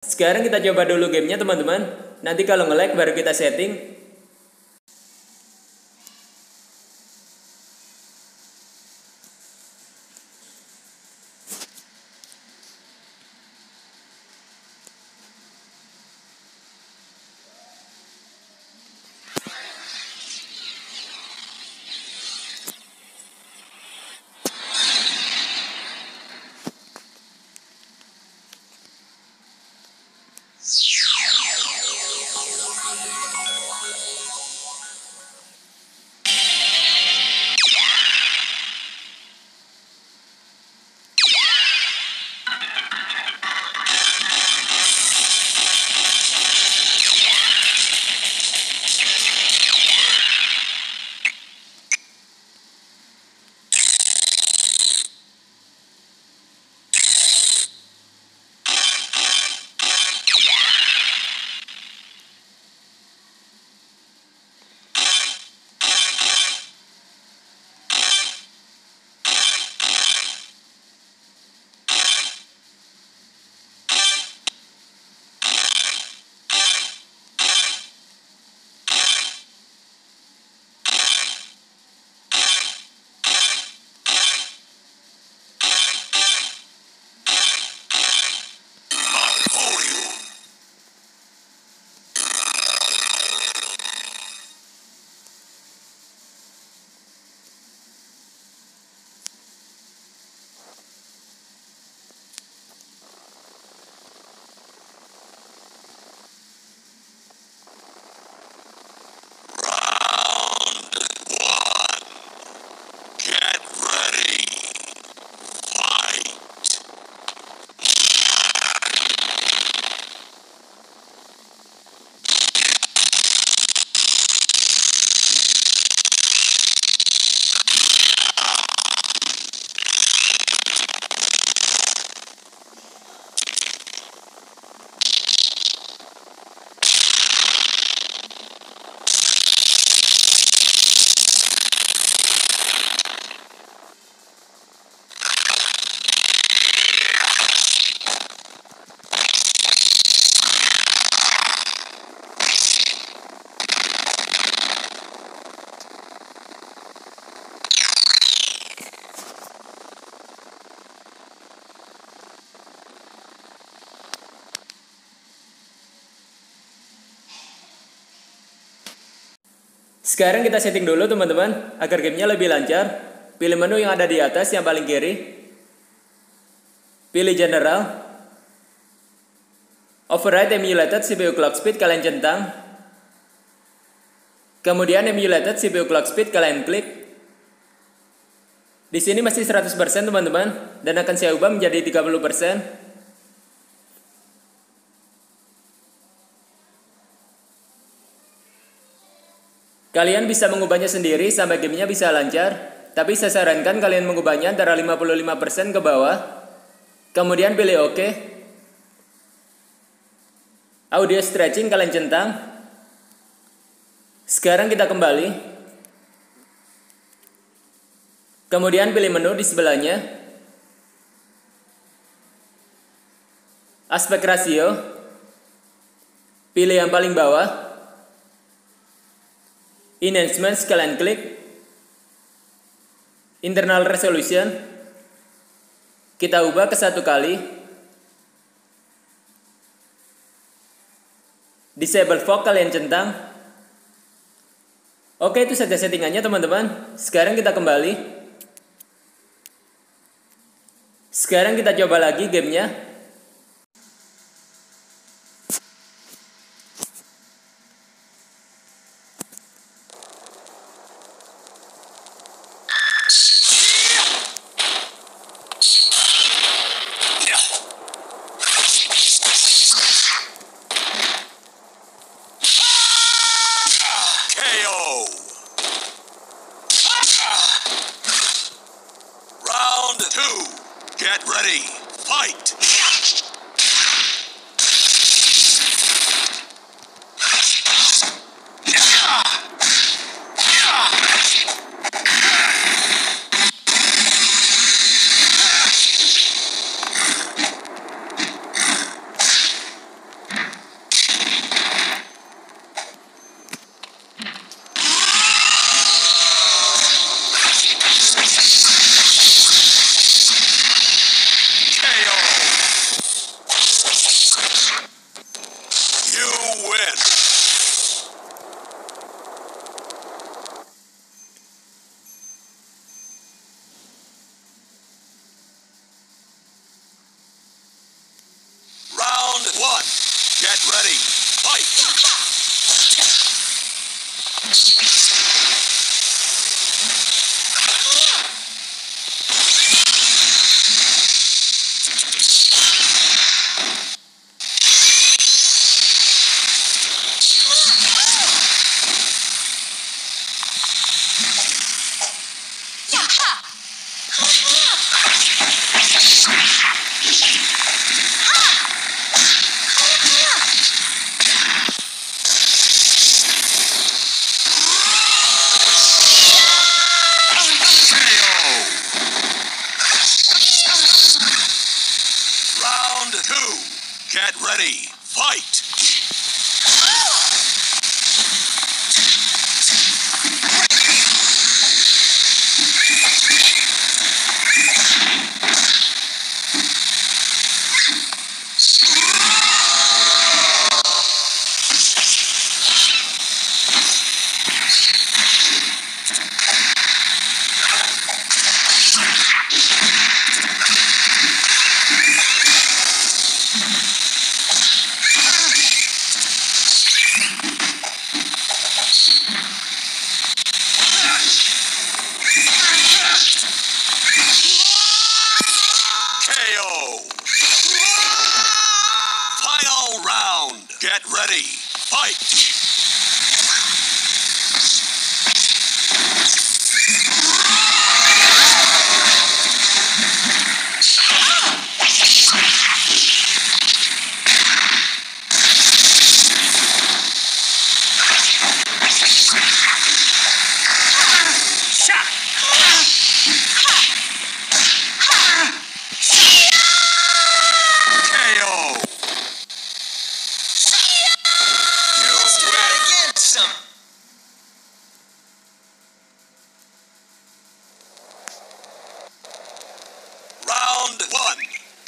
Sekarang kita coba dulu gamenya teman-teman. Nanti kalau nge-lag baru kita setting. Sekarang kita setting dulu teman-teman agar gamenya lebih lancar. Pilih menu yang ada di atas yang paling kiri. Pilih general. Override emulated CPU clock speed kalian centang. Kemudian emulated CPU clock speed kalian klik. Di sini masih 100% teman-teman dan akan saya ubah menjadi 30%. Kalian bisa mengubahnya sendiri sampai gamenya bisa lancar, tapi saya sarankan kalian mengubahnya antara 55% ke bawah. Kemudian pilih OK. Audio stretching kalian centang. Sekarang kita kembali. Kemudian pilih menu di sebelahnya. Aspek rasio. Pilih yang paling bawah. Enhancements kalian klik Internal resolution. Kita ubah ke satu kali. Disable fog kalian centang. Oke itu saja settingannya teman-teman. Sekarang kita kembali. Sekarang kita coba lagi gamenya Get ready. Fight.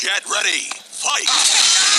Get ready. Fight!